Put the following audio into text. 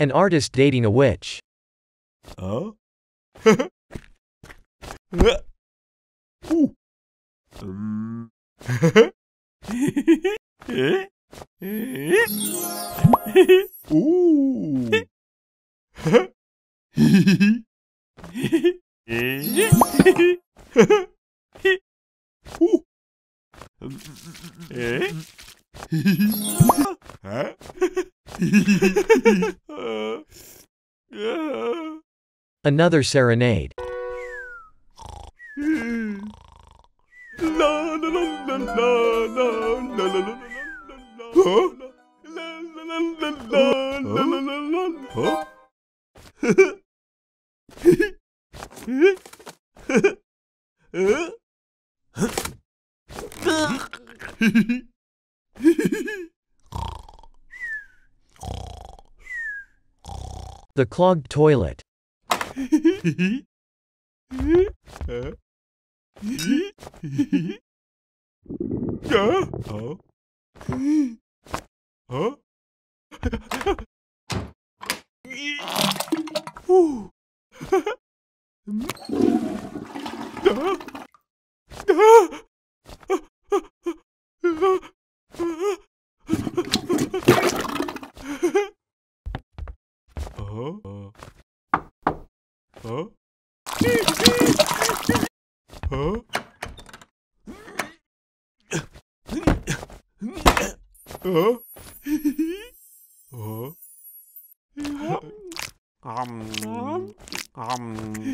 An artist dating a witch. Huh? Ooh. Another serenade. The clogged toilet. Huh? Huh? Ooh. Huh? Huh? Huh? Huh? Huh? Um, um.